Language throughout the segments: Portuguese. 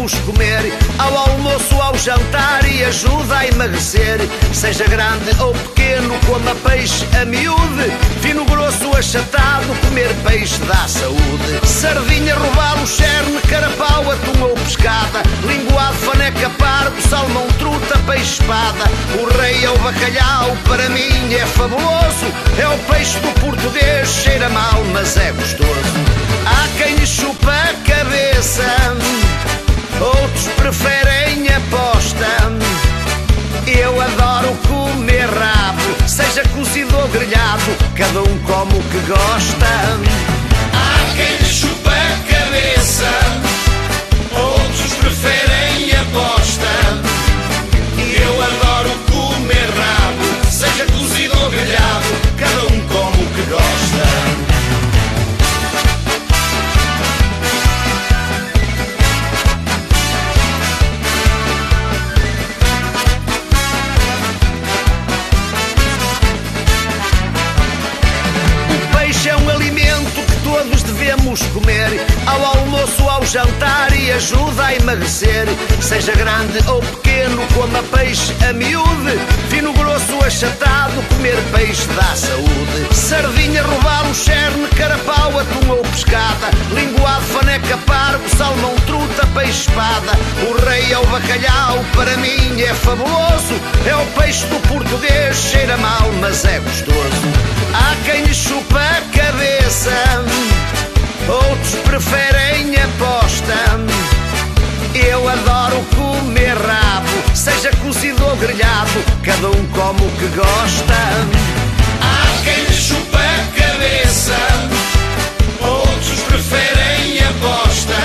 vamos comer ao almoço, ao jantar e ajuda a emagrecer. Seja grande ou pequeno, coma peixe a miúde, fino grosso achatado, comer peixe dá saúde. Sardinha, robalo, cerne, carapau, atum ou pescada, linguado, faneca, parvo, salmão, truta, peixe espada. O rei é o bacalhau, para mim é fabuloso, é o peixe do português, cheira mal, mas é gostoso. Grelhado, cada um come o que gosta. Há quem chupa jantar e ajuda a emagrecer. Seja grande ou pequeno, coma peixe a miúde. Fino, grosso, achatado, comer peixe dá saúde. Sardinha, robalo, cherne, carapau, atum ou pescada. Linguado, faneca, pargo, salmão, truta, peixe, espada. O rei é o bacalhau, para mim é fabuloso. É o peixe do português, cheira mal, mas é gostoso. Há quem lhe chupa a cabeça, outros preferem como o que gosta. Há quem lhe chupa a cabeça, outros preferem a bosta.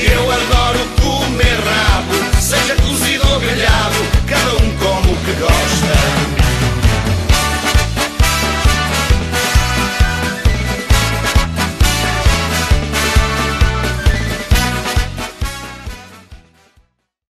Eu adoro comer rabo, seja cozido ou grelhado, cada um como o que gosta.